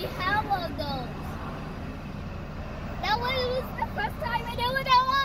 we have all those. That was the first time I know what that one.